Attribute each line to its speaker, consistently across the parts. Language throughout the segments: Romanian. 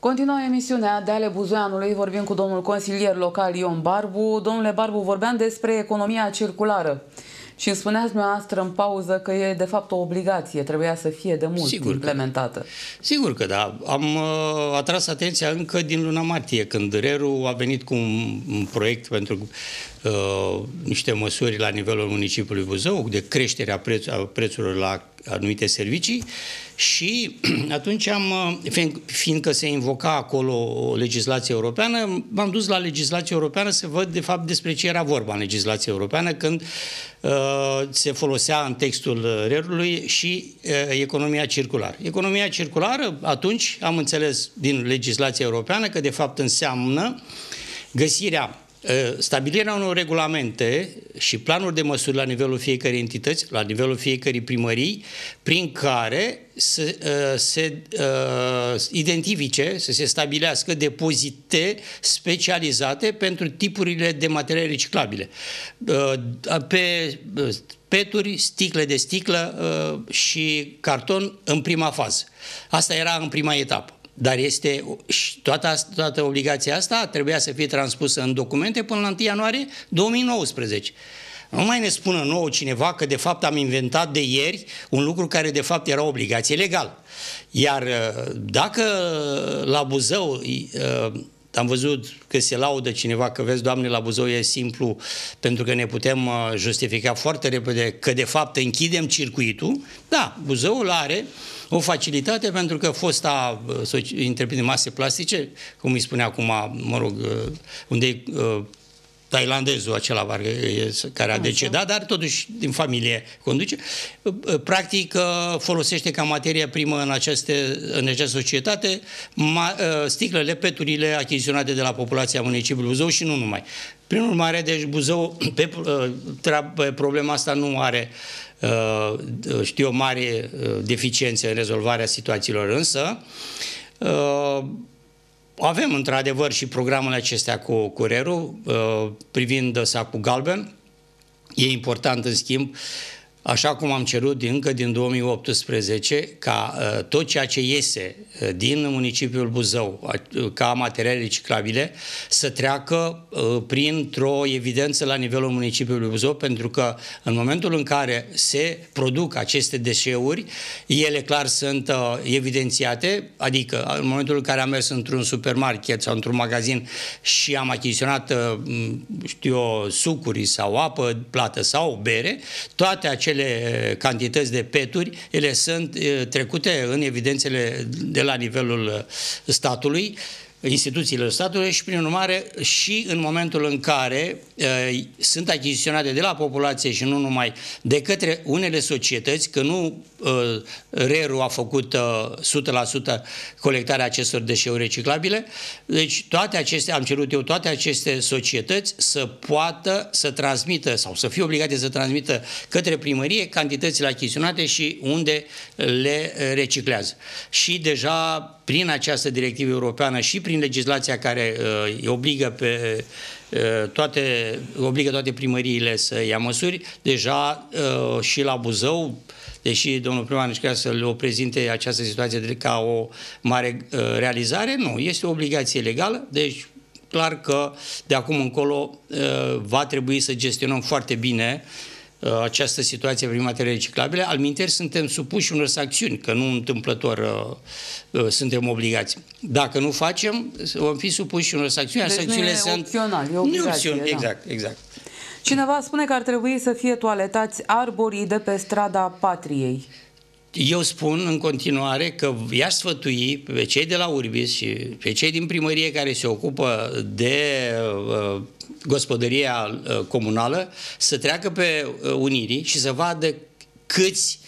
Speaker 1: Continuă emisiunea de ale Buzoianului, vorbim cu domnul consilier local Ion Barbu. Domnule Barbu, vorbeam despre economia circulară. Și îmi spuneați dumneavoastră în pauză că e de fapt o obligație, trebuia să fie de mult Sigur implementată. Că,
Speaker 2: sigur că da. Am uh, atras atenția încă din luna martie, când RERU a venit cu un, un proiect pentru uh, niște măsuri la nivelul municipiului Buzău, de creșterea preț, a prețurilor la anumite servicii și atunci am, fiindcă se invoca acolo o legislație europeană, m-am dus la legislația europeană să văd de fapt despre ce era vorba în legislația europeană când uh, se folosea în textul rerului și uh, economia circulară. Economia circulară, atunci am înțeles din legislația europeană că de fapt înseamnă găsirea Ă, stabilirea unor regulamente și planuri de măsuri la nivelul fiecărei entități, la nivelul fiecărei primării, prin care să ă, se uh, identifice, să se stabilească depozite specializate pentru tipurile de materiale reciclabile. Uh, pe peturi, sticle de sticlă uh, și carton în prima fază. Asta era în prima etapă. Dar este toată, toată obligația asta trebuia să fie transpusă în documente până la 1 ianuarie 2019. Nu mai ne spună nouă cineva că de fapt am inventat de ieri un lucru care de fapt era obligație legală. Iar uh, dacă la Buzău uh, am văzut că se laudă cineva că vezi, Doamne, la Buzău e simplu pentru că ne putem uh, justifica foarte repede că de fapt închidem circuitul. Da, Buzăul are o facilitate pentru că fosta întreprindere mase plastice, cum îi spune acum, mă rog, uh, unde e uh, tailandezul acela care a decedat, dar totuși din familie conduce, uh, practic folosește ca materie primă în, aceste, în această societate sticlele, peturile achiziționate de la populația municipiului Buzău și nu numai. Prin urmare, deci Buzău pe, pe problema asta nu are Uh, știu o mare uh, deficiență în rezolvarea situațiilor, însă uh, avem într-adevăr și programele acestea cu curerul privind sacul galben. E important, în schimb, așa cum am cerut din, încă din 2018, ca uh, tot ceea ce iese uh, din municipiul Buzău uh, ca materiale reciclabile să treacă uh, printr-o evidență la nivelul municipiului Buzău, pentru că în momentul în care se produc aceste deșeuri, ele clar sunt uh, evidențiate, adică în momentul în care am mers într-un supermarket sau într-un magazin și am achiziționat, uh, știu eu, sucuri sau apă plată sau bere, toate aceste acele cantități de peturi, ele sunt trecute în evidențele de la nivelul statului instituțiile statului și, prin urmare, și în momentul în care uh, sunt achiziționate de la populație și nu numai de către unele societăți, că nu uh, RERU a făcut uh, 100% colectarea acestor deșeuri reciclabile, deci toate aceste, am cerut eu toate aceste societăți să poată să transmită sau să fie obligate să transmită către primărie cantitățile achiziționate și unde le reciclează. Și deja prin această directivă europeană și prin legislația care uh, îi obligă pe uh, toate, obligă toate primăriile să ia măsuri, deja uh, și la Buzău, deși domnul primar încerca să le o prezinte această situație ca o mare uh, realizare, nu, este o obligație legală, deci clar că de acum încolo uh, va trebui să gestionăm foarte bine Uh, această situație prin materii reciclabile, al minteri suntem supuși unor sancțiuni, că nu întâmplător uh, uh, suntem obligați. Dacă nu facem, vom fi supuși unor sancțiuni,
Speaker 1: deci sancțiunile sunt... opțional, e obligație,
Speaker 2: da. Exact, exact.
Speaker 1: Cineva spune că ar trebui să fie toaletați arborii de pe strada Patriei.
Speaker 2: Eu spun în continuare că i-aș sfătui pe cei de la Urbis și pe cei din primărie care se ocupă de uh, gospodăria uh, comunală să treacă pe uh, Unirii și să vadă câți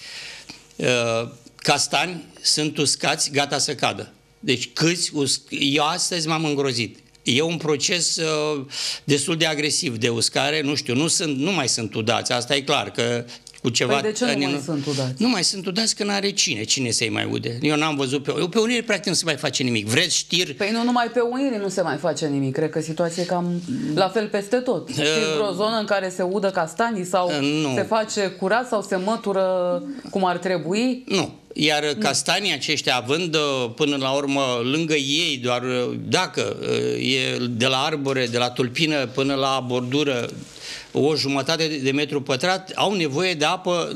Speaker 2: uh, castani sunt uscați gata să cadă. Deci câți usc... Eu astăzi m-am îngrozit. E un proces uh, destul de agresiv de uscare, nu știu, nu, sunt, nu mai sunt udați, asta e clar, că cu ceva...
Speaker 1: Păi de ce nu mai sunt udați?
Speaker 2: Nu mai sunt udați că n-are cine. Cine să-i mai ude? Eu n-am văzut pe... Eu pe unire practic nu se mai face nimic. Vreți știri?
Speaker 1: Păi nu numai pe unire nu se mai face nimic. Cred că situația e cam la fel peste tot. Uh, Știți vreo zonă în care se udă castanii sau uh, nu. se face curat sau se mătură cum ar trebui?
Speaker 2: Nu. Iar castanii aceștia, având uh, până la urmă lângă ei, doar uh, dacă uh, e de la arbore, de la tulpină până la bordură, o jumătate de metru pătrat, au nevoie de apă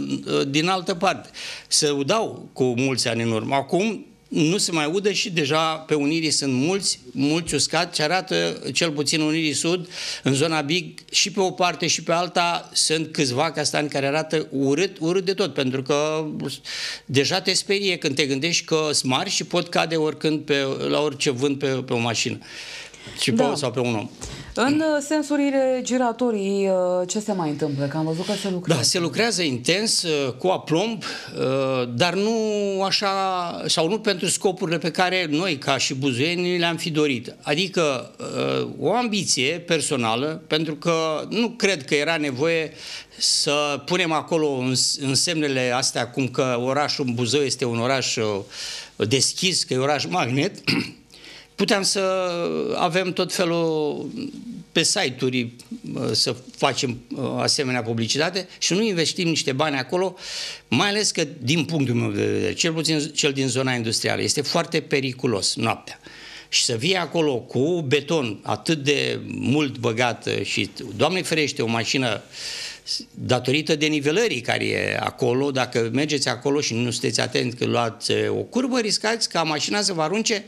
Speaker 2: din altă parte. Se udau cu mulți ani în urmă. Acum nu se mai udă și deja pe Unirii sunt mulți, mulți uscat, ce arată cel puțin Unirii Sud, în zona Big, și pe o parte și pe alta sunt câțiva castani care arată urât, urât de tot, pentru că deja te sperie când te gândești că sunt mari și pot cade oricând pe, la orice vânt pe, pe o mașină și pe, da. sau pe un om.
Speaker 1: În uh, sensurile giratorii, uh, ce se mai întâmplă? Că am văzut că se lucrează.
Speaker 2: Da, se lucrează intens, uh, cu aplomb, dar nu așa, sau nu pentru scopurile pe care noi, ca și buzuieni, le-am fi dorit. Adică o ambiție personală, pentru că nu cred că era nevoie să punem acolo în semnele astea, cum că orașul Buzău este un oraș deschis, că e oraș magnet, puteam să avem tot felul pe site-uri să facem uh, asemenea publicitate și nu investim niște bani acolo, mai ales că, din punctul meu de vedere, cel puțin cel din zona industrială, este foarte periculos noaptea. Și să vii acolo cu beton atât de mult băgat și, Doamne ferește, o mașină datorită denivelării care e acolo, dacă mergeți acolo și nu sunteți atent că luați o curbă, riscați ca mașina să vă arunce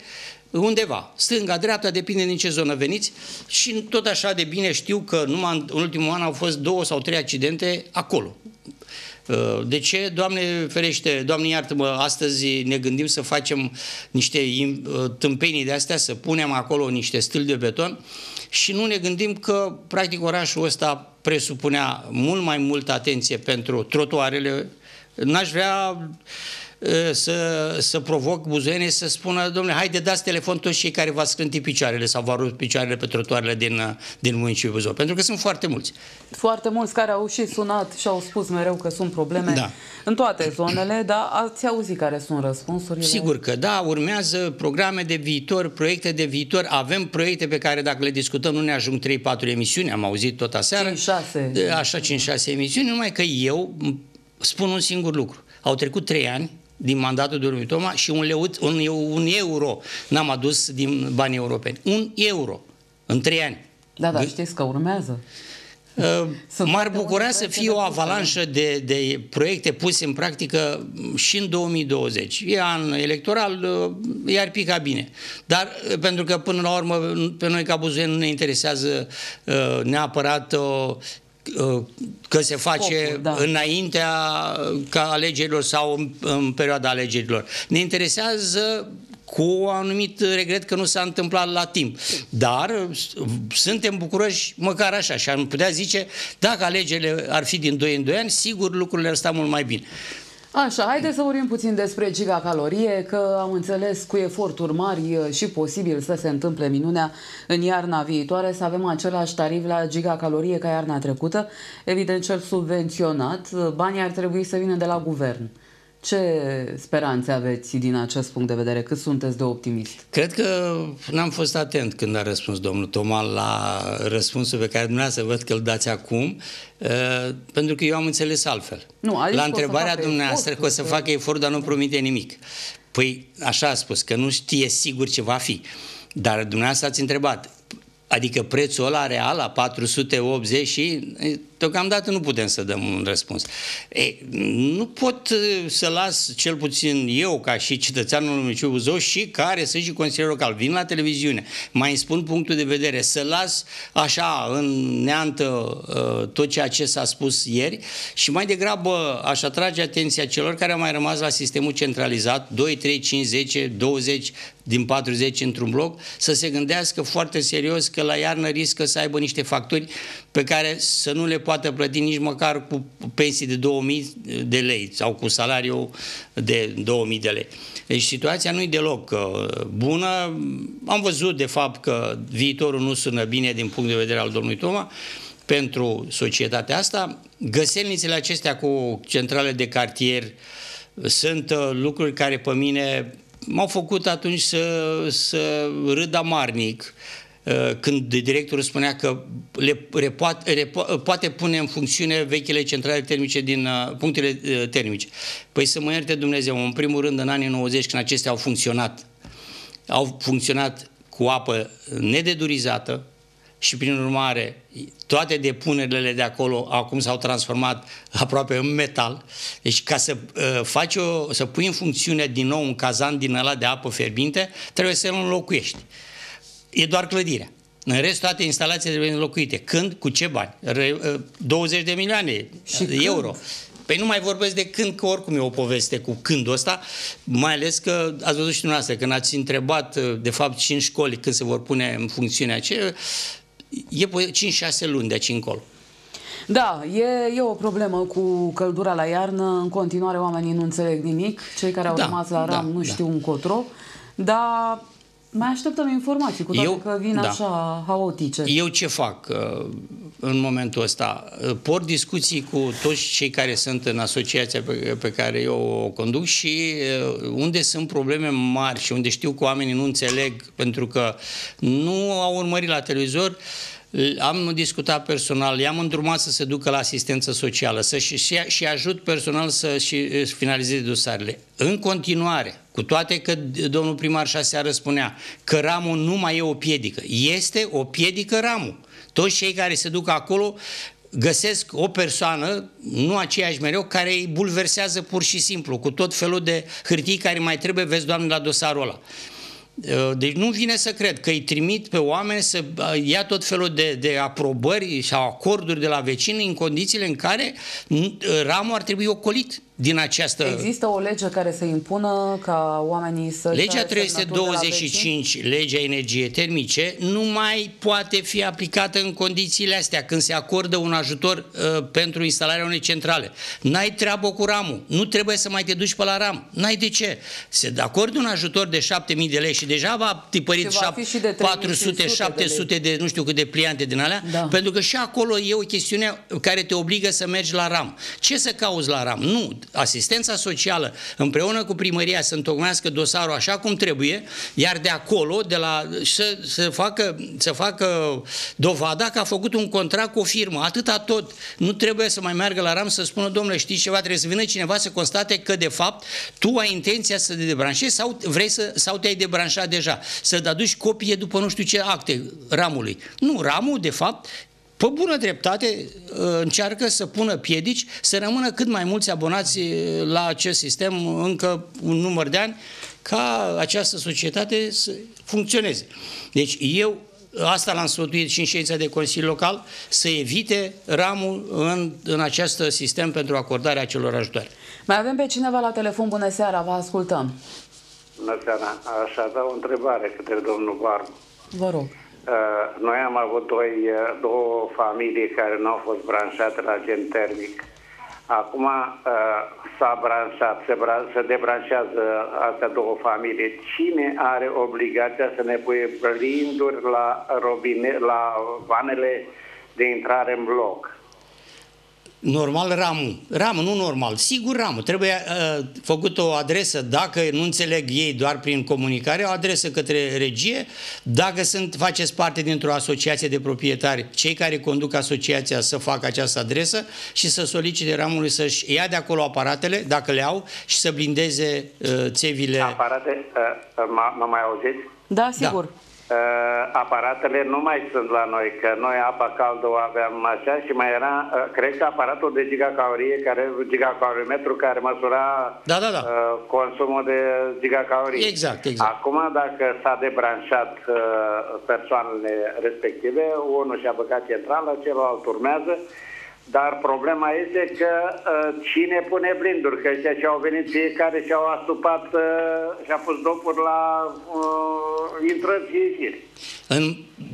Speaker 2: undeva, stânga, dreapta, depinde din ce zonă veniți și tot așa de bine știu că numai în ultimul an au fost două sau trei accidente acolo. Uh, de ce? Doamne ferește, Doamne iartă-mă, astăzi ne gândim să facem niște uh, tâmpenii de astea, să punem acolo niște stâlpi de beton și nu ne gândim că practic orașul ăsta presupunea mult mai multă atenție pentru trotuarele. N-aș vrea să, să provoc buzoiene să spună, domnule, haide dați telefon toți cei care v-ați scrântit picioarele sau v-au rupt picioarele pe trotuarele din, din municipiul Buzău, pentru că sunt foarte mulți.
Speaker 1: Foarte mulți care au și sunat și au spus mereu că sunt probleme da. în toate zonele, dar ați auzit care sunt răspunsurile?
Speaker 2: Sigur că da, urmează programe de viitor, proiecte de viitor, avem proiecte pe care dacă le discutăm nu ne ajung 3-4 emisiuni, am auzit tot aseară.
Speaker 1: 5-6.
Speaker 2: Așa, 5-6 emisiuni, numai că eu spun un singur lucru. Au trecut 3 ani, din mandatul de Toma și un, leut, un, un euro n-am adus din bani europeni. Un euro în trei ani.
Speaker 1: Da, da, știți că urmează.
Speaker 2: Uh, m-ar bucura să fie o avalanșă de, de proiecte puse în practică și în 2020. E an electoral, uh, iar pica bine. Dar uh, pentru că până la urmă pe noi ca buzuieni nu ne interesează uh, neapărat uh, că se face Scopul, da. înaintea ca alegerilor sau în, în perioada alegerilor. Ne interesează cu un anumit regret că nu s-a întâmplat la timp. Dar suntem bucuroși măcar așa și am putea zice, dacă alegerile ar fi din 2 în 2 ani, sigur lucrurile ar sta mult mai bine.
Speaker 1: Așa, haideți să vorbim puțin despre gigacalorie, că am înțeles cu eforturi mari și posibil să se întâmple minunea în iarna viitoare, să avem același tarif la gigacalorie ca iarna trecută, evident cel subvenționat, banii ar trebui să vină de la guvern. Ce speranțe aveți din acest punct de vedere? Cât sunteți de optimist?
Speaker 2: Cred că n-am fost atent când a răspuns domnul Tomal la răspunsul pe care dumneavoastră văd că îl dați acum, uh, pentru că eu am înțeles altfel. Nu, la întrebarea dumneavoastră că o să facă efort, dar nu promite nimic. Păi așa a spus, că nu știe sigur ce va fi. Dar dumneavoastră ați întrebat, adică prețul ăla real la 480 și Deocamdată nu putem să dăm un răspuns. E, nu pot uh, să las, cel puțin eu, ca și cetățeanul municipiului Buzău și care sunt și consilier local, vin la televiziune, mai spun punctul de vedere, să las așa în neantă uh, tot ceea ce s-a spus ieri și mai degrabă aș atrage atenția celor care au mai rămas la sistemul centralizat, 2, 3, 5, 10, 20 din 40 într-un bloc, să se gândească foarte serios că la iarnă riscă să aibă niște facturi pe care să nu le poată plăti nici măcar cu pensii de 2000 de lei sau cu salariu de 2000 de lei. Deci situația nu e deloc uh, bună. Am văzut de fapt că viitorul nu sună bine din punct de vedere al domnului Toma pentru societatea asta. Găselnițele acestea cu centrale de cartier sunt uh, lucruri care pe mine m-au făcut atunci să, să râd amarnic uh, când directorul spunea că le, le, poate, le poate pune în funcțiune vechile centrale termice din uh, punctele termice. Păi să mă ierte Dumnezeu, în primul rând în anii 90 când acestea au funcționat, au funcționat cu apă nededurizată, și prin urmare toate depunerile de acolo acum s-au transformat aproape în metal. Deci ca să uh, faci o, să pui în funcțiune din nou un cazan din ăla de apă fierbinte, trebuie să-l înlocuiești. E doar clădirea. În rest, toate instalațiile trebuie înlocuite. Când? Cu ce bani? 20 uh, de milioane și euro. Când? Păi nu mai vorbesc de când, că oricum e o poveste cu cândul ăsta, mai ales că ați văzut și dumneavoastră, când ați întrebat, uh, de fapt, și în școli când se vor pune în funcțiune aceea, e 5-6 luni de aici încolo.
Speaker 1: Da, e, e o problemă cu căldura la iarnă. În continuare oamenii nu înțeleg nimic. Cei care au da, rămas la RAM da, nu da. știu încotro. Dar mai așteptăm informații, cu toate Eu, că vin da. așa haotice.
Speaker 2: Eu ce fac uh, în momentul ăsta? Uh, port discuții cu toți cei care sunt în asociația pe, pe care eu o conduc și uh, unde sunt probleme mari și unde știu că oamenii nu înțeleg pentru că nu au urmărit la televizor, am discutat personal, i-am îndrumat să se ducă la asistență socială să și, și, și ajut personal să și finalizeze dosarele. În continuare, cu toate că domnul primar șaseară spunea că ramul nu mai e o piedică. Este o piedică ramul. Toți cei care se duc acolo găsesc o persoană, nu aceeași mereu, care îi bulversează pur și simplu, cu tot felul de hârtii care mai trebuie, vezi, doamne, la dosarul ăla. Uh, deci nu vine să cred că îi trimit pe oameni să uh, ia tot felul de, de aprobări sau acorduri de la vecini în condițiile în care uh, ramul ar trebui ocolit din această...
Speaker 1: Există o lege care să impună ca oamenii să...
Speaker 2: Legea 325, legea energie termice, nu mai poate fi aplicată în condițiile astea, când se acordă un ajutor uh, pentru instalarea unei centrale. N-ai treabă cu ramul, nu trebuie să mai te duci pe la ram. N-ai de ce. Se acordă un ajutor de 7000 de lei și deja va tipărit 400, 700 de, de nu știu cât de pliante din alea, da. pentru că și acolo e o chestiune care te obligă să mergi la ram. Ce să cauți la ram? Nu, asistența socială împreună cu primăria să întocmească dosarul așa cum trebuie, iar de acolo de la, să, să, facă, să facă dovada că a făcut un contract cu o firmă. Atâta tot. Nu trebuie să mai meargă la RAM să spună, domnule, știți ceva, trebuie să vină cineva să constate că, de fapt, tu ai intenția să te debranșezi sau vrei să, sau te-ai debranșat deja. Să te aduci copie după nu știu ce acte ramului. Nu, ramul, de fapt, pe bună dreptate ă, încearcă să pună piedici, să rămână cât mai mulți abonați la acest sistem încă un număr de ani, ca această societate să funcționeze. Deci eu asta l-am sfătuit și în ședința de Consiliu Local, să evite ramul în, în acest sistem pentru acordarea acelor ajutoare.
Speaker 1: Mai avem pe cineva la telefon. Bună seara, vă ascultăm.
Speaker 3: Bună seara. Aș avea o întrebare către domnul Barbu.
Speaker 1: Vă rog.
Speaker 3: Uh, noi am avut doi, uh, două familii care nu au fost branșate la gen termic. Acum uh, s-a branșat, se, bran- se debranșează astea două familii. Cine are obligația să ne pui blinduri la, robine, la vanele de intrare în bloc?
Speaker 2: Normal ramul. Ramul, nu normal. Sigur ramul. Trebuie uh, făcut o adresă, dacă nu înțeleg ei doar prin comunicare, o adresă către regie. Dacă sunt, faceți parte dintr-o asociație de proprietari, cei care conduc asociația să facă această adresă și să solicite ramului să-și ia de acolo aparatele, dacă le au, și să blindeze uh, țevile.
Speaker 3: Aparate, uh, mă mai auziți?
Speaker 1: Da, sigur. Da.
Speaker 3: Uh, aparatele nu mai sunt la noi, că noi apa caldă o aveam așa și mai era, uh, cred că aparatul de gigacalorie, care gigacalorimetru care măsura
Speaker 2: da, da, da. Uh,
Speaker 3: consumul de gigacalorie.
Speaker 2: Exact, exact.
Speaker 3: Acum, dacă s-a debranșat uh, persoanele respective, unul și-a băgat centrală, celălalt urmează, dar problema este că uh, cine pune blinduri, că ăștia și-au venit fiecare și-au asupat uh, și-a pus dopuri la uh, intrări și ieșiri.
Speaker 2: În,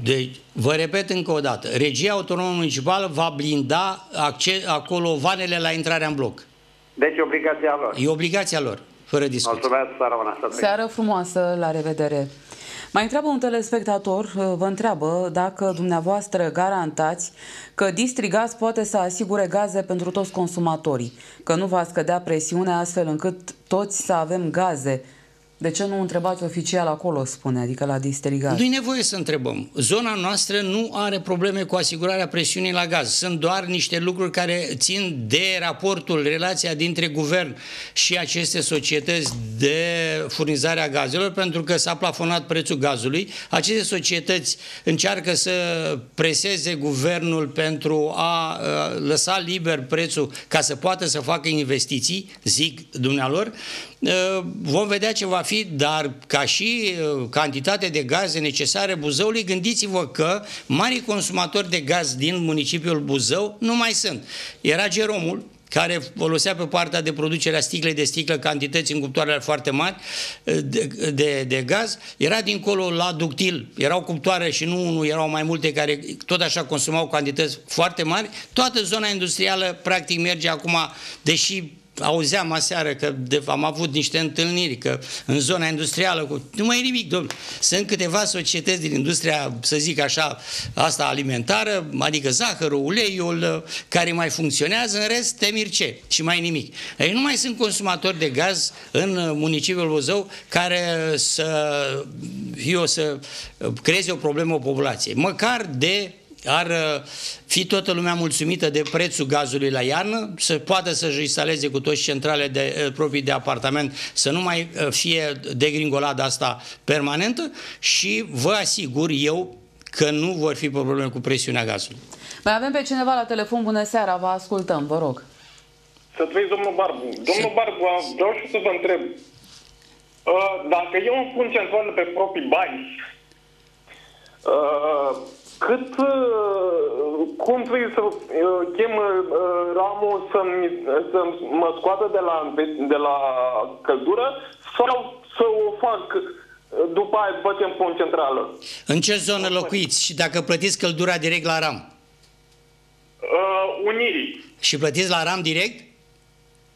Speaker 2: deci, vă repet încă o dată, regia autonomă municipală va blinda acces, acolo vanele la intrarea în bloc.
Speaker 3: Deci obligația lor.
Speaker 2: E obligația lor, fără discuție.
Speaker 3: Mulțumesc, seara bună.
Speaker 1: Seară frumoasă, la revedere. Mai întreabă un telespectator, uh, vă întreabă dacă dumneavoastră garantați că Distrigaz poate să asigure gaze pentru toți consumatorii, că nu va scădea presiunea astfel încât toți să avem gaze De ce nu întrebați oficial acolo, spune, adică la Disterigat?
Speaker 2: Nu-i nevoie să întrebăm. Zona noastră nu are probleme cu asigurarea presiunii la gaz. Sunt doar niște lucruri care țin de raportul, relația dintre guvern și aceste societăți de furnizare a gazelor, pentru că s-a plafonat prețul gazului. Aceste societăți încearcă să preseze guvernul pentru a lăsa liber prețul ca să poată să facă investiții, zic dumnealor. Vom vedea ce va fi, dar ca și uh, cantitate de gaze necesare Buzăului, gândiți-vă că mari consumatori de gaz din municipiul Buzău nu mai sunt. Era Geromul, care folosea pe partea de producerea sticlei de sticlă cantități în cuptoarele foarte mari uh, de, de, de gaz. Era dincolo la ductil, erau cuptoare și nu unul, erau mai multe care tot așa consumau cantități foarte mari. Toată zona industrială practic merge acum, deși auzeam aseară că de, am avut niște întâlniri, că în zona industrială, cu, nu mai e nimic, domnule. Sunt câteva societăți din industria, să zic așa, asta alimentară, adică zahărul, uleiul, care mai funcționează, în rest, temirce și mai nimic. Ei nu mai sunt consumatori de gaz în municipiul Buzău care să, eu, să creeze o problemă o populație. Măcar de ar uh, fi toată lumea mulțumită de prețul gazului la iarnă, să poată să-și instaleze cu toți centrale de, uh, proprii de apartament, să nu mai uh, fie degringolada asta permanentă și vă asigur eu că nu vor fi probleme cu presiunea gazului.
Speaker 1: Mai avem pe cineva la telefon. Bună seara, vă ascultăm, vă rog.
Speaker 4: Să trăiți, domnul Barbu. Domnul Barbu, vreau și să vă întreb. Dacă eu îmi pun centrală pe proprii bani, cât, uh, cum trebuie să uh, chem uh, ramul să, să mă scoată de la, de la căldură sau să o fac după aia, după ce îmi pun centrală.
Speaker 2: În ce zonă locuiți și dacă plătiți căldura direct la RAM?
Speaker 4: Uh, Unirii.
Speaker 2: Și plătiți la RAM direct?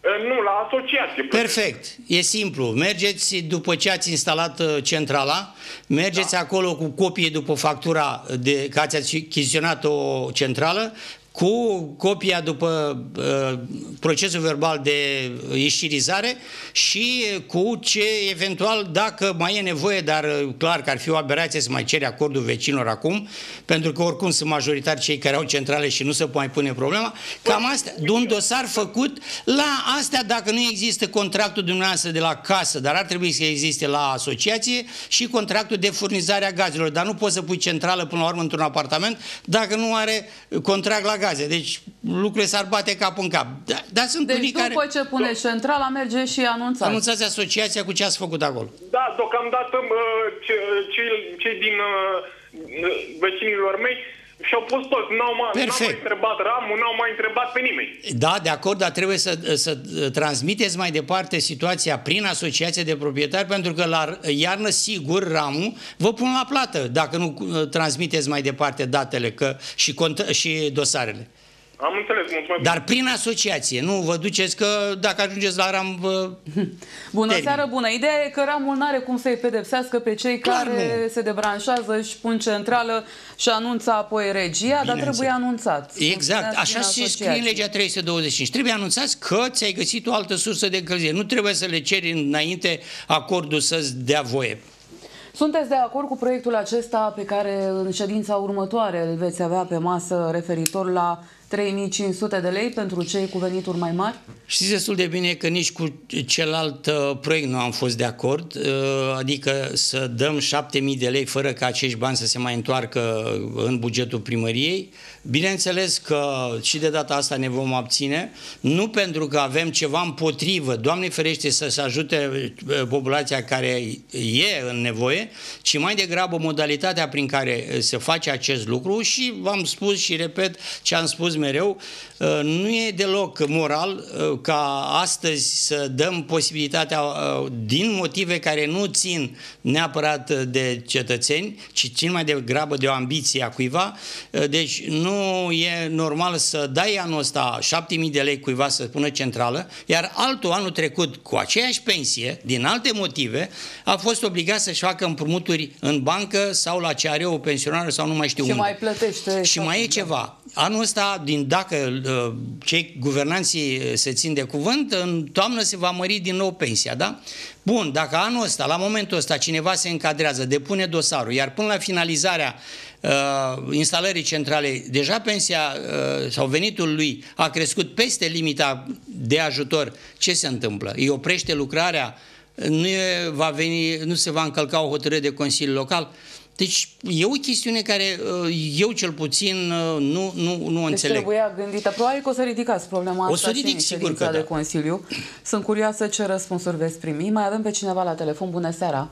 Speaker 4: Nu, la asociație.
Speaker 2: Perfect. E simplu. Mergeți după ce ați instalat uh, centrala, mergeți da. acolo cu copie după factura de că ați achiziționat o centrală, cu copia după uh, procesul verbal de ieșirizare și cu ce eventual, dacă mai e nevoie, dar uh, clar că ar fi o aberație să mai cere acordul vecinilor acum, pentru că oricum sunt majoritari cei care au centrale și nu se mai pune problema, cam astea, de un dosar făcut la astea dacă nu există contractul dumneavoastră de la casă, dar ar trebui să existe la asociație și contractul de furnizare a gazelor, dar nu poți să pui centrală până la urmă într-un apartament dacă nu are contract la gaze. Deci lucrurile s-ar bate cap în cap. Dar da, sunt
Speaker 1: deci
Speaker 2: unii
Speaker 1: după
Speaker 2: care...
Speaker 1: ce pune centrala, merge și anunțați.
Speaker 2: Anunțați asociația cu ce ați făcut acolo.
Speaker 4: Da, deocamdată cei, cei din vecinilor mei și-au pus toți, n-au mai, n-au mai întrebat ramul, n-au mai întrebat pe nimeni.
Speaker 2: Da, de acord, dar trebuie să, să transmiteți mai departe situația prin asociația de proprietari, pentru că la iarnă, sigur, ramul vă pun la plată dacă nu uh, transmiteți mai departe datele că, și, cont- și dosarele.
Speaker 4: Am înțeles, mulțumesc.
Speaker 2: Dar prin asociație, nu vă duceți că dacă ajungeți la RAM... Vă...
Speaker 1: Bună termin. seară, bună! Ideea e că ramul nu are cum să-i pedepsească pe cei Clar care nu. se debranșează, și pun centrală și anunță apoi regia, Bine dar trebuie anunțat.
Speaker 2: Exact, așa și scrie în legea 325. Trebuie anunțați că ți-ai găsit o altă sursă de încălzire. Nu trebuie să le ceri înainte acordul să-ți dea voie.
Speaker 1: Sunteți de acord cu proiectul acesta pe care în ședința următoare îl veți avea pe masă referitor la 3500 de lei pentru cei cu venituri mai mari?
Speaker 2: Știți destul de bine că nici cu celălalt uh, proiect nu am fost de acord, uh, adică să dăm 7000 de lei fără ca acești bani să se mai întoarcă în bugetul primăriei. Bineînțeles că și de data asta ne vom abține, nu pentru că avem ceva împotrivă, Doamne ferește să se ajute uh, populația care e în nevoie, ci mai degrabă modalitatea prin care se face acest lucru și v-am spus și repet ce am spus mereu, uh, nu e deloc moral uh, ca astăzi să dăm posibilitatea uh, din motive care nu țin neapărat de cetățeni, ci țin mai degrabă de o ambiție a cuiva. Deci nu e normal să dai anul ăsta 7.000 de lei cuiva să pună centrală, iar altul anul trecut cu aceeași pensie, din alte motive, a fost obligat să-și facă împrumuturi în bancă sau la CRO pensionară sau nu mai știu
Speaker 1: și
Speaker 2: unde.
Speaker 1: mai plătește.
Speaker 2: Și mai e ceva anul ăsta, din dacă uh, cei guvernanții se țin de cuvânt, în toamnă se va mări din nou pensia, da? Bun, dacă anul ăsta, la momentul ăsta, cineva se încadrează, depune dosarul, iar până la finalizarea uh, instalării centrale, deja pensia uh, sau venitul lui a crescut peste limita de ajutor, ce se întâmplă? Îi oprește lucrarea? Nu, e, va veni, nu se va încălca o hotărâre de Consiliu Local? Deci e o chestiune care uh, eu cel puțin uh, nu, nu, nu
Speaker 1: deci
Speaker 2: înțeleg.
Speaker 1: trebuia gândită. Probabil că o să ridicați problema asta
Speaker 2: o să ridic,
Speaker 1: și
Speaker 2: sigur că
Speaker 1: de
Speaker 2: da.
Speaker 1: Consiliu. Sunt curioasă ce răspunsuri veți primi. Mai avem pe cineva la telefon. Bună seara!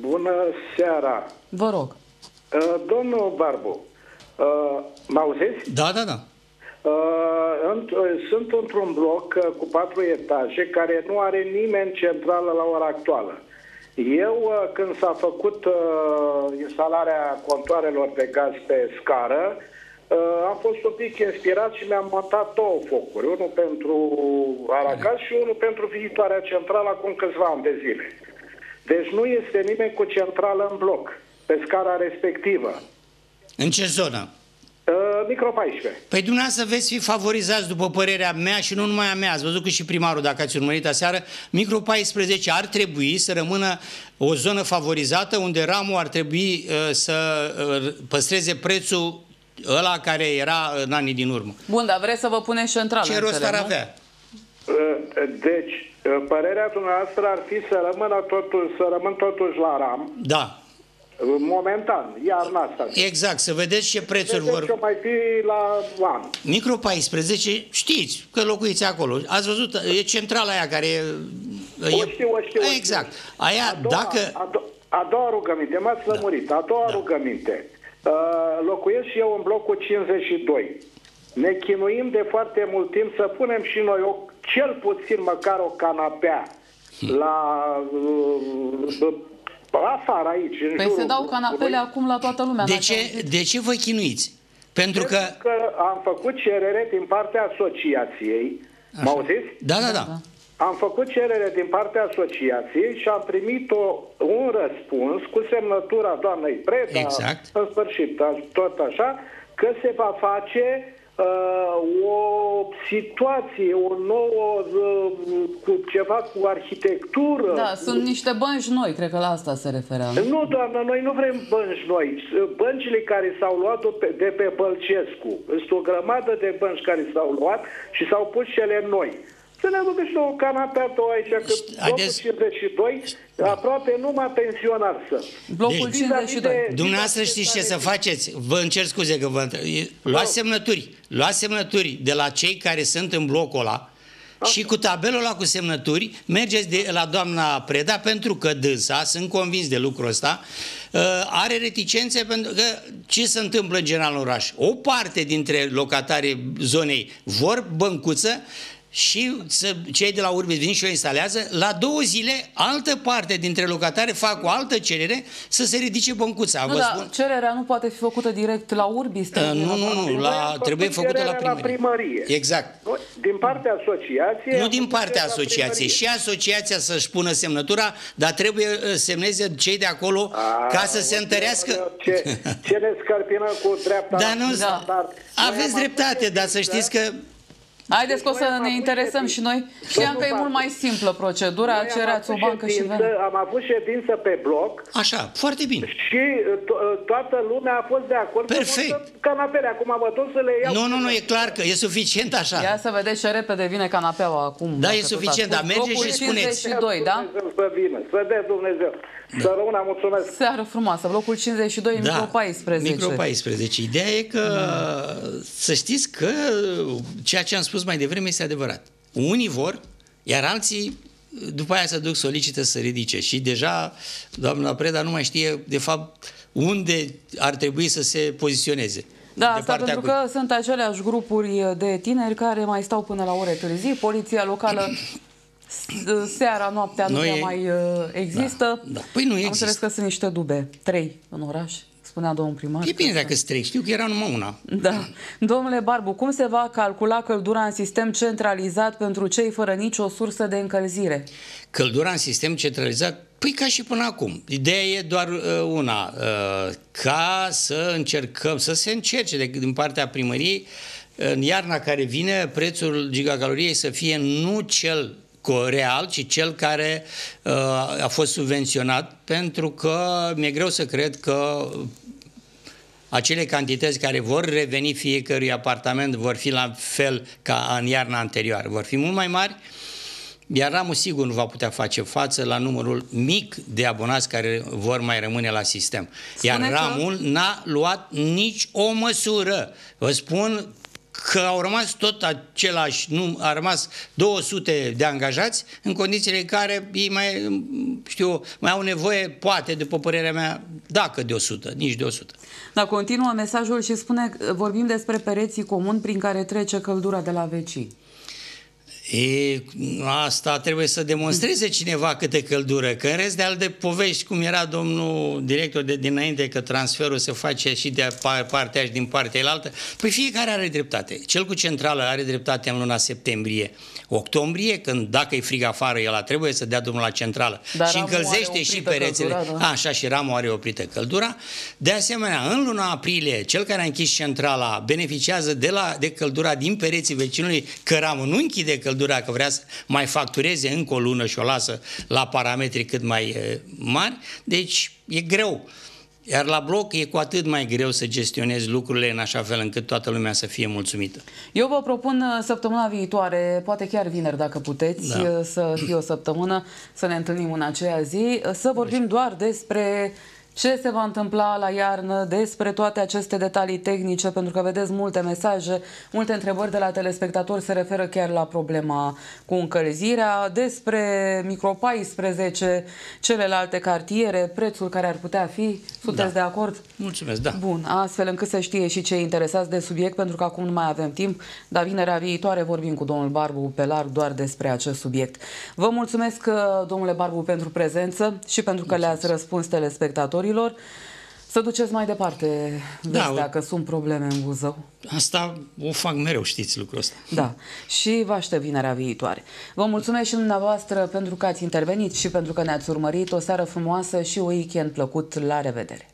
Speaker 5: Bună seara!
Speaker 1: Vă rog.
Speaker 5: Uh, domnul Barbu, uh, mă auziți?
Speaker 2: Da, da, da.
Speaker 5: Uh, sunt într-un bloc cu patru etaje care nu are nimeni centrală la ora actuală. Eu, uh, când s-a făcut uh, instalarea contoarelor de gaz pe scară, uh, am fost un pic inspirat și mi-am montat două focuri, unul pentru Aragaz și unul pentru viitoarea centrală acum câțiva ani de zile. Deci nu este nimeni cu centrală în bloc, pe scara respectivă.
Speaker 2: În ce zonă?
Speaker 5: Uh, micro 14.
Speaker 2: Păi dumneavoastră veți fi favorizați după părerea mea și nu numai a mea. Ați văzut că și primarul, dacă ați urmărit aseară, micro 14 ar trebui să rămână o zonă favorizată unde ramul ar trebui uh, să uh, păstreze prețul ăla care era în anii din urmă.
Speaker 1: Bun, dar vreți să vă puneți centrală.
Speaker 2: Ce rost ar avea?
Speaker 5: Uh, deci, uh, părerea dumneavoastră ar fi să rămână totul, să rămân totuși la RAM.
Speaker 2: Da.
Speaker 5: Momentan, iarna asta.
Speaker 2: Exact, să vedeți ce prețuri
Speaker 5: Vedeți
Speaker 2: vor...
Speaker 5: ce mai fi la an.
Speaker 2: Micro 14, știți că locuiți acolo. Ați văzut, e centrala aia care... E...
Speaker 5: O știu, o știu. o
Speaker 2: Exact.
Speaker 5: știu.
Speaker 2: Aia,
Speaker 5: a doua,
Speaker 2: dacă...
Speaker 5: A, do- a doua rugăminte, m-ați
Speaker 2: Da.
Speaker 5: lămurit. A doua
Speaker 2: Da.
Speaker 5: rugăminte. Uh, locuiesc și eu în blocul 52. Ne chinuim de foarte mult timp să punem și noi o, cel puțin măcar o canapea
Speaker 2: Hm.
Speaker 5: la uh, afară aici, în
Speaker 1: Păi
Speaker 5: jurul
Speaker 1: se dau canapele
Speaker 5: blocului.
Speaker 1: acum la toată lumea.
Speaker 2: De
Speaker 1: n-ați
Speaker 2: ce,
Speaker 1: auzit?
Speaker 2: de ce vă chinuiți? Pentru că...
Speaker 5: Pentru că am făcut cerere din partea asociației. Mă auziți?
Speaker 2: Da, da, da.
Speaker 5: Am făcut cerere din partea asociației și am primit o, un răspuns cu semnătura doamnei Preda,
Speaker 2: Exact.
Speaker 5: în sfârșit, a- tot așa, că se va face uh, o situație, o nouă, uh, cu ceva cu arhitectură.
Speaker 1: Da,
Speaker 5: cu...
Speaker 1: sunt niște bănci noi, cred că la asta se referea. nu?
Speaker 5: Nu, doamnă, noi nu vrem bănci noi. Băncile care s-au luat de- de pe Bălcescu, sunt o grămadă de bănci care s-au luat și s-au pus cele noi. Să ne aducă și o canapea două aici, că blocul
Speaker 2: Haideți-
Speaker 5: 52, aproape numai pensionar să.
Speaker 1: Blocul
Speaker 2: Deci-
Speaker 1: 52.
Speaker 5: Vis-a-vis de-
Speaker 2: Dumneavoastră știți ce să faceți? Vă încerc scuze că vă... Luați semnături. Luați semnături de la cei care sunt în blocul ăla și cu tabelul ăla cu semnături mergeți de la doamna Preda pentru că dânsa, sunt convins de lucrul ăsta, uh, are reticențe pentru că ce se întâmplă în general în oraș? O parte dintre locatarii zonei vor băncuță și să, cei de la Urbi vin și o instalează, la două zile altă parte dintre locatari fac o altă cerere să se ridice băncuța.
Speaker 1: Nu,
Speaker 2: Vă
Speaker 1: dar
Speaker 2: spun,
Speaker 1: cererea nu poate fi făcută direct la Urbis.
Speaker 2: Uh,
Speaker 1: trebuie
Speaker 2: nu,
Speaker 1: la-
Speaker 2: nu, nu,
Speaker 5: Noi
Speaker 2: la,
Speaker 5: am
Speaker 2: trebuie
Speaker 5: făcut
Speaker 2: făcută la
Speaker 5: cerere la
Speaker 2: primărie.
Speaker 5: primărie.
Speaker 2: Exact.
Speaker 5: Noi, Din partea asociației...
Speaker 2: Nu
Speaker 5: am
Speaker 2: din
Speaker 5: făcut
Speaker 2: partea
Speaker 5: cerere la
Speaker 2: asociației.
Speaker 5: primărie.
Speaker 2: Și asociația să-și pună semnătura, dar trebuie uh, semneze cei de acolo ca să se
Speaker 5: Aoleu,
Speaker 2: întărească.
Speaker 5: Ce, ce ne scărpină cu dreapta
Speaker 2: Dar nu,
Speaker 5: la standard. Noi
Speaker 2: aveți
Speaker 5: am
Speaker 2: dreptate,
Speaker 5: avut
Speaker 2: dar să
Speaker 5: ședință-
Speaker 2: știți că
Speaker 1: Haideți că o să
Speaker 5: Noi am
Speaker 1: ne
Speaker 5: avut
Speaker 1: interesăm
Speaker 5: ședință.
Speaker 1: și noi. Știam că e
Speaker 5: Domnul
Speaker 1: mult mai
Speaker 5: Barbu.
Speaker 1: simplă procedura,
Speaker 5: Noi am
Speaker 1: cereați o
Speaker 5: avut
Speaker 1: bancă și
Speaker 5: ședință,
Speaker 1: venea.
Speaker 5: Am avut ședință pe bloc
Speaker 2: așa, foarte bine.
Speaker 5: și to- toată lumea a fost de acord
Speaker 2: Perfect.
Speaker 5: că canapele. Acum mă duc să le iau.
Speaker 2: Nu, nu, nu, e clar că e suficient așa.
Speaker 1: Ia să vedeți ce repede vine canapeaua acum.
Speaker 2: Da,
Speaker 1: dacă
Speaker 2: e
Speaker 1: tot
Speaker 2: suficient,
Speaker 1: ați
Speaker 2: dar
Speaker 1: spus.
Speaker 2: mergeți
Speaker 1: Blocul
Speaker 2: și spuneți.
Speaker 1: 52, da?
Speaker 5: Dumnezeu Să vină, să dea Dumnezeu. Să rămână, mulțumesc.
Speaker 1: Seară frumoasă, blocul 52,
Speaker 2: Da,
Speaker 1: micro 14.
Speaker 2: Micro 14. Ideea e că să știți că ceea ce am spus mai devreme este adevărat. Unii vor, iar alții după aia se duc solicită să ridice și deja doamna Preda nu mai știe de fapt unde ar trebui să se poziționeze.
Speaker 1: Da,
Speaker 2: De
Speaker 1: asta
Speaker 2: partea
Speaker 1: pentru
Speaker 2: cui.
Speaker 1: că sunt aceleași grupuri de tineri care mai stau până la ore târzii. Poliția locală s- seara, noaptea nu
Speaker 2: Noi-
Speaker 1: prea mai uh, există.
Speaker 2: Da, da. Păi nu
Speaker 1: Am
Speaker 2: există.
Speaker 1: înțeles că sunt niște dube, trei în oraș. Spunea domnul primar.
Speaker 2: Depinde dacă trei. Știu că era numai una.
Speaker 1: Da. Domnule Barbu, cum se va calcula căldura în sistem centralizat pentru cei fără nicio sursă de încălzire?
Speaker 2: Căldura în sistem centralizat Păi ca și până acum. Ideea e doar uh, una, uh, ca să încercăm, să se încerce de, din partea primăriei în iarna care vine prețul gigacaloriei să fie nu cel real, ci cel care uh, a fost subvenționat, pentru că mi-e greu să cred că acele cantități care vor reveni fiecărui apartament vor fi la fel ca în iarna anterioară. Vor fi mult mai mari, iar ramul sigur nu va putea face față la numărul mic de abonați care vor mai rămâne la sistem. Spune iar ramul că... n-a luat nici o măsură. Vă spun că au rămas tot același, nu, a rămas 200 de angajați în condițiile în care ei mai, știu, mai au nevoie, poate, după părerea mea, dacă de 100, nici de 100.
Speaker 1: Dar continuă mesajul și spune, vorbim despre pereții comuni prin care trece căldura de la vecini.
Speaker 2: E, asta trebuie să demonstreze cineva câte căldură, că în rest de alte povești, cum era domnul director de dinainte, că transferul se face și de partea și din partea elaltă, păi fiecare are dreptate. Cel cu centrală are dreptate în luna septembrie, octombrie, când dacă e frig afară, el trebuie să dea drumul la centrală
Speaker 1: Dar
Speaker 2: și încălzește și perețele.
Speaker 1: Căldura, da?
Speaker 2: Așa, și ramul are oprită căldura. De asemenea, în luna aprilie, cel care a închis centrala beneficiază de, la, de căldura din pereții vecinului, că ramul nu închide căldura căldura, că vrea să mai factureze încă o lună și o lasă la parametri cât mai mari, deci e greu. Iar la bloc e cu atât mai greu să gestionezi lucrurile în așa fel încât toată lumea să fie mulțumită.
Speaker 1: Eu vă propun săptămâna viitoare, poate chiar vineri dacă puteți, da. să fie o săptămână, să ne întâlnim în aceea zi, să vorbim doar despre ce se va întâmpla la iarnă, despre toate aceste detalii tehnice, pentru că vedeți multe mesaje, multe întrebări de la telespectatori se referă chiar la problema cu încălzirea, despre Micro 14, celelalte cartiere, prețul care ar putea fi. Sunteți da. de acord?
Speaker 2: Mulțumesc, da.
Speaker 1: Bun, astfel încât să știe și cei interesați de subiect, pentru că acum nu mai avem timp, dar vinerea viitoare vorbim cu domnul Barbu pe larg doar despre acest subiect. Vă mulțumesc, domnule Barbu, pentru prezență și pentru că le-ați răspuns telespectatorii lucrătorilor, să duceți mai departe vestea da, că sunt probleme în Buzău.
Speaker 2: Asta o fac mereu, știți lucrul ăsta.
Speaker 1: Da, și vă aștept vinerea viitoare. Vă mulțumesc și dumneavoastră pentru că ați intervenit și pentru că ne-ați urmărit. O seară frumoasă și un weekend plăcut. La revedere!